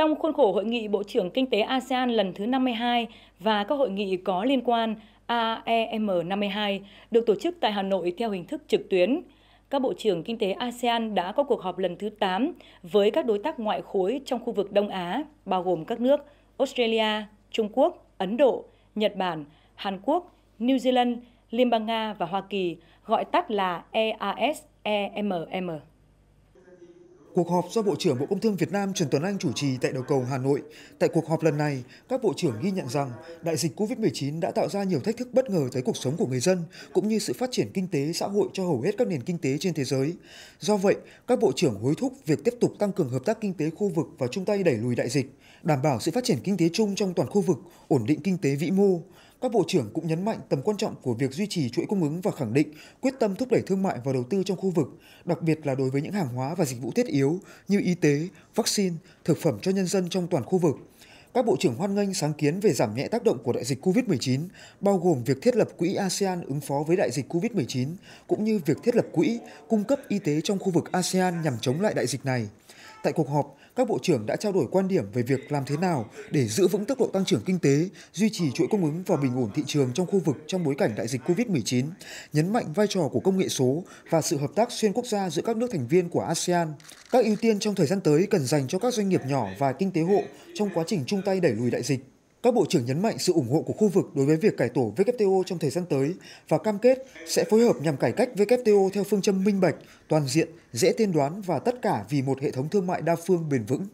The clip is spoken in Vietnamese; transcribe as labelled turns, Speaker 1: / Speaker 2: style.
Speaker 1: Trong khuôn khổ Hội nghị Bộ trưởng Kinh tế ASEAN lần thứ 52 và các hội nghị có liên quan AEM 52 được tổ chức tại Hà Nội theo hình thức trực tuyến, các bộ trưởng kinh tế ASEAN đã có cuộc họp lần thứ 8 với các đối tác ngoại khối trong khu vực Đông Á, bao gồm các nước Australia, Trung Quốc, Ấn Độ, Nhật Bản, Hàn Quốc, New Zealand, Liên bang Nga và Hoa Kỳ, gọi tắt là EASEMM.
Speaker 2: Cuộc họp do Bộ trưởng Bộ Công Thương Việt Nam Trần Tuấn Anh chủ trì tại đầu cầu Hà Nội. Tại cuộc họp lần này, các bộ trưởng ghi nhận rằng đại dịch COVID-19 đã tạo ra nhiều thách thức bất ngờ tới cuộc sống của người dân cũng như sự phát triển kinh tế xã hội cho hầu hết các nền kinh tế trên thế giới. Do vậy, các bộ trưởng hối thúc việc tiếp tục tăng cường hợp tác kinh tế khu vực và chung tay đẩy lùi đại dịch, đảm bảo sự phát triển kinh tế chung trong toàn khu vực, ổn định kinh tế vĩ mô. Các bộ trưởng cũng nhấn mạnh tầm quan trọng của việc duy trì chuỗi cung ứng và khẳng định quyết tâm thúc đẩy thương mại và đầu tư trong khu vực, đặc biệt là đối với những hàng hóa và dịch vụ thiết yếu như y tế, vaccine, thực phẩm cho nhân dân trong toàn khu vực. Các bộ trưởng hoan nghênh sáng kiến về giảm nhẹ tác động của đại dịch COVID-19, bao gồm việc thiết lập quỹ ASEAN ứng phó với đại dịch COVID-19, cũng như việc thiết lập quỹ cung cấp y tế trong khu vực ASEAN nhằm chống lại đại dịch này. Tại cuộc họp, các bộ trưởng đã trao đổi quan điểm về việc làm thế nào để giữ vững tốc độ tăng trưởng kinh tế, duy trì chuỗi cung ứng và bình ổn thị trường trong khu vực trong bối cảnh đại dịch COVID-19, nhấn mạnh vai trò của công nghệ số và sự hợp tác xuyên quốc gia giữa các nước thành viên của ASEAN. Các ưu tiên trong thời gian tới cần dành cho các doanh nghiệp nhỏ và kinh tế hộ trong quá trình chung tay đẩy lùi đại dịch. Các bộ trưởng nhấn mạnh sự ủng hộ của khu vực đối với việc cải tổ WTO trong thời gian tới và cam kết sẽ phối hợp nhằm cải cách WTO theo phương châm minh bạch, toàn diện, dễ tiên đoán và tất cả vì một hệ thống thương mại đa phương bền vững.